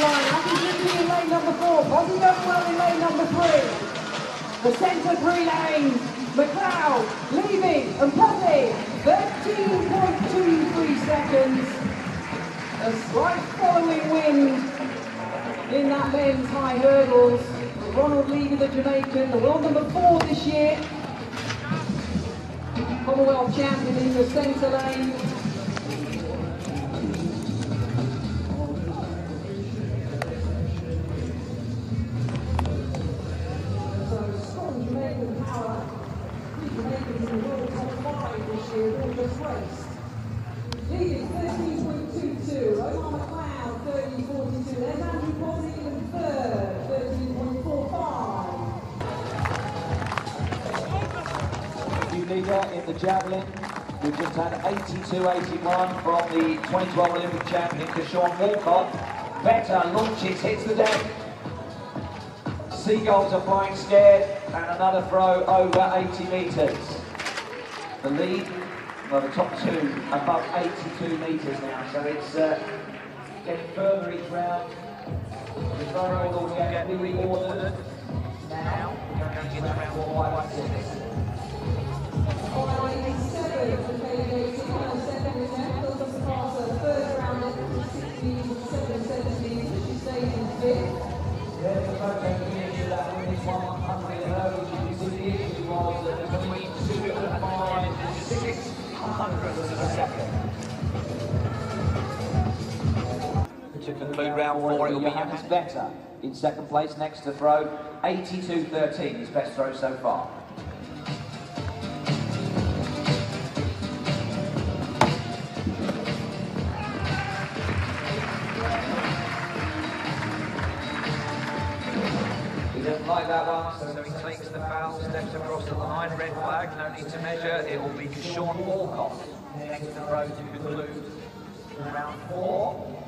line. Happy Gypsy in lane number four. Bobby Youngwell in lane number three. The centre three lanes. McLeod leaving and Poppy 13.23 seconds. A slight following wind in that men's high hurdles. Ronald Levy, the Jamaican, the world number four this year. Commonwealth champion in the centre lane. javelin. We've just had 82-81 from the 2012 Olympic champion, Keshorn Walcott. Vetter launches, hits the deck. Seagulls are flying scared, and another throw over 80 metres. The lead, well, the top two above 82 metres now, so it's uh, getting further each round. The throw will get now. We're going to get around 5, round four, will be Johannes Vetter in second place, next to throw 82-13, his best throw so far. He doesn't like that one, so he takes the foul, steps across the line, red flag, no need to measure. It will be Sean Walcott next to throw to conclude round four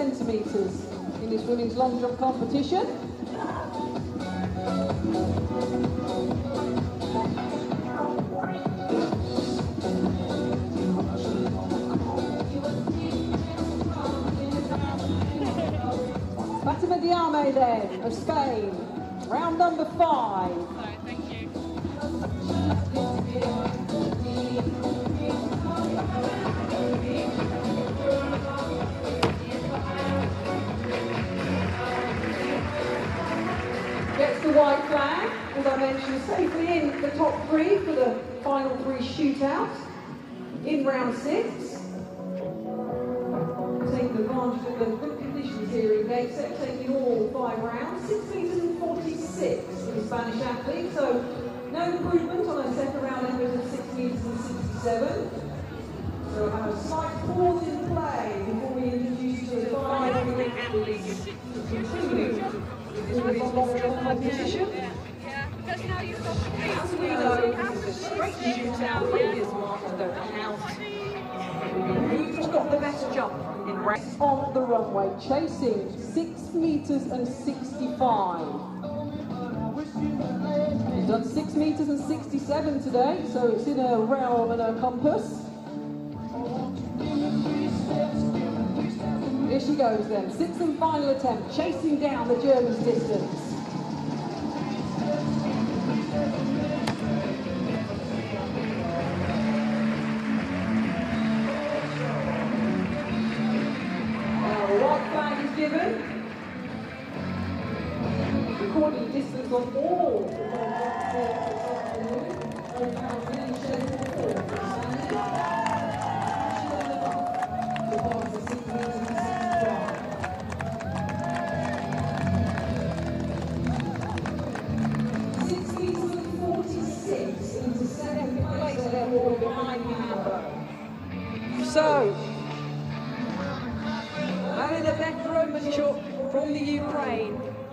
centimetres in this women's long jump competition. Fatima Diame then, of Spain, round number five. Gets the white flag, as I mentioned, safely in the top three for the final three shootouts in round six. Taking advantage of the good conditions here in Gateshead, taking all five rounds, 6 metres and 46 for the Spanish athlete, so no improvement on a second round effort of 6 metres and 67. So we'll have a slight pause in play before we introduce you to the five athletes Who's got the best jump in race on the runway, chasing 6 metres and 65. He's done 6 metres and 67 today, so it's in a realm and a compass. Here she goes then, sixth and final attempt, chasing down the German's distance. Given. Recording distance on all from the Ukraine